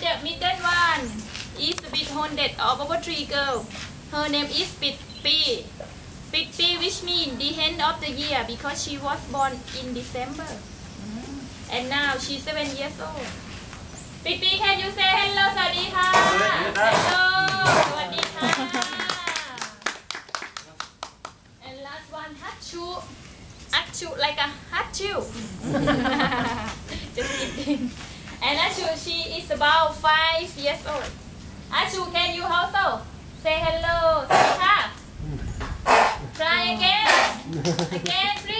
the middle one is a bit haunted of our tree girl. Her name is Pitpi. Pitpi which means the end of the year because she was born in December. And now she's seven years old. Pitpi can you say hello สวัสดีค่ะ Hello สวัสดีค่ะ And last one Hachu Hachu like a Hachu Just kidding And actually, she is about five years old. Ashu, can you also say hello? Say hi. Try again. Again, please.